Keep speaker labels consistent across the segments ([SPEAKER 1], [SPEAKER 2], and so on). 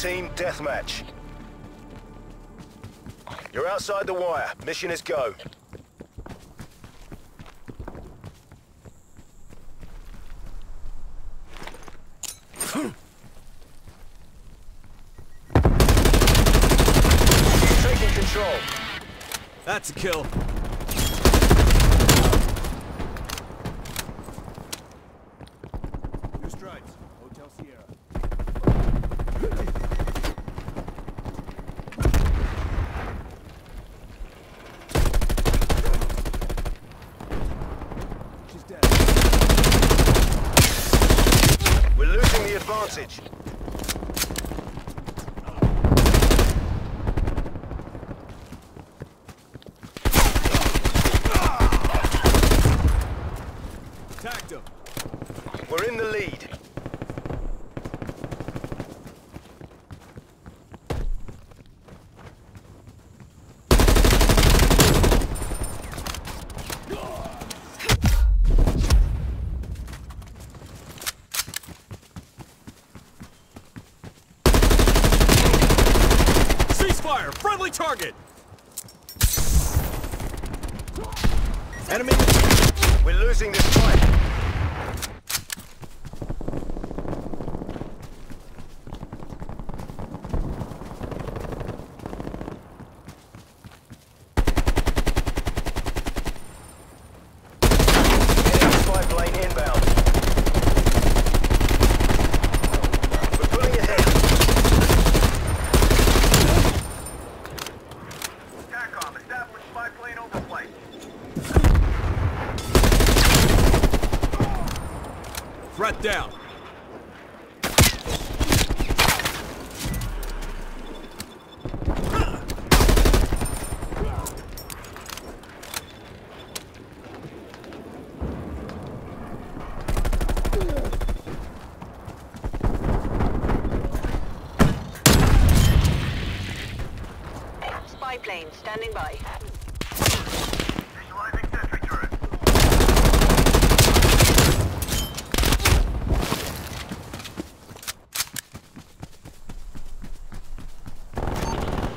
[SPEAKER 1] Team deathmatch. You're outside the wire. Mission is go. Taking control.
[SPEAKER 2] That's a kill.
[SPEAKER 3] Two strikes. Hotel Sierra.
[SPEAKER 1] Proceed.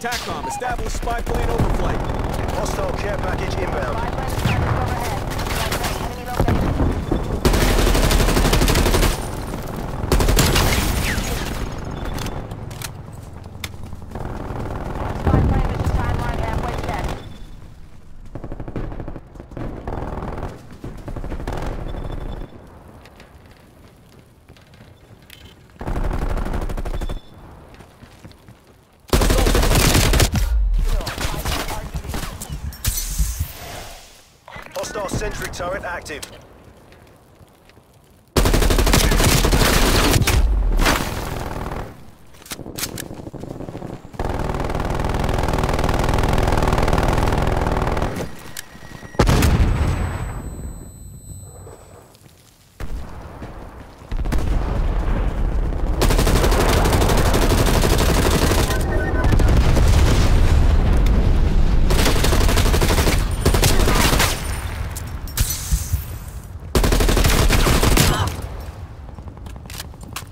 [SPEAKER 4] TACOM, establish spy plane overflight.
[SPEAKER 1] Hostile care package inbound.
[SPEAKER 5] Spy plane standing overhead. Enemy located. Spy plane is timeline halfway set.
[SPEAKER 1] Hostile sentry turret active.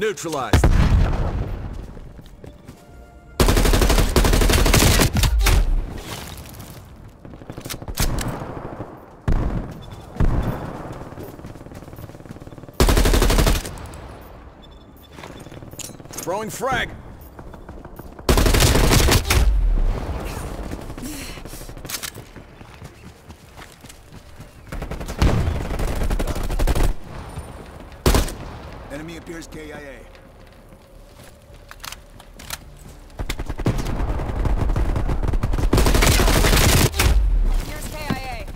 [SPEAKER 2] Neutralized. Throwing frag.
[SPEAKER 3] Enemy KIA.
[SPEAKER 5] Here's KIA.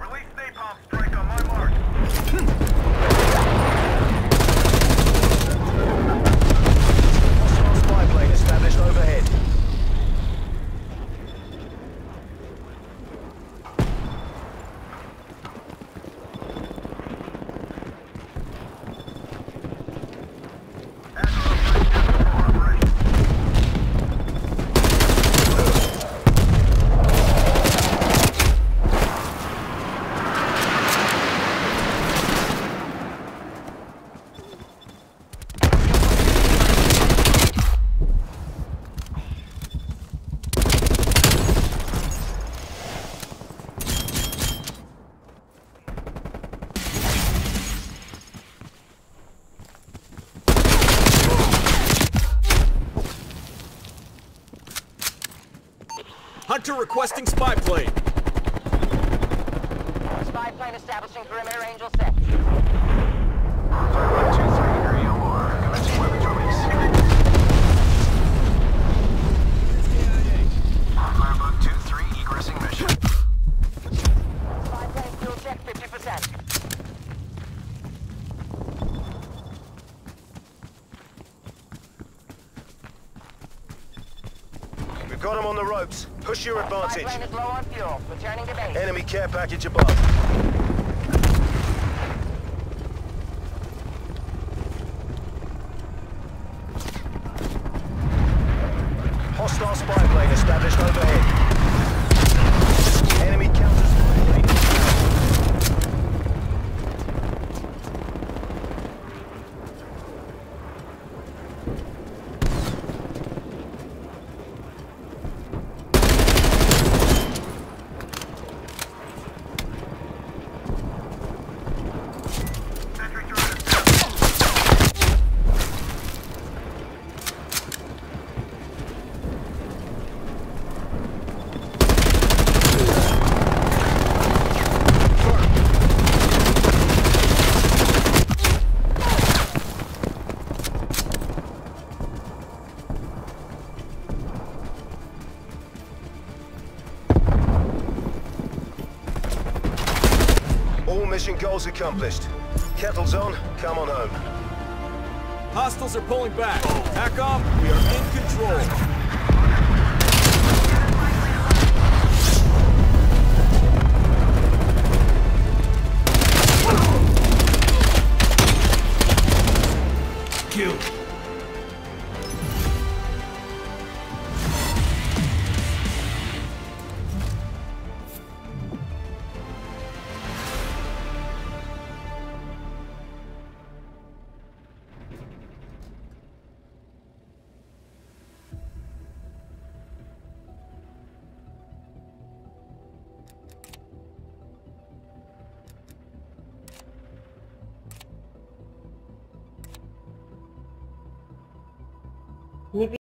[SPEAKER 4] Release napalm strike on my mark.
[SPEAKER 1] Hostile spy plane established overhead.
[SPEAKER 2] Hunter requesting spy plane.
[SPEAKER 5] Spy plane establishing perimeter Angel 6.
[SPEAKER 1] Push your advantage.
[SPEAKER 5] plane is low on fuel. Returning to base.
[SPEAKER 1] Enemy care package above. Hostile spy plane established overhead. Mission goals accomplished. Kettle's on, come on home.
[SPEAKER 2] Hostiles are pulling back. TACOM, we are in control. Не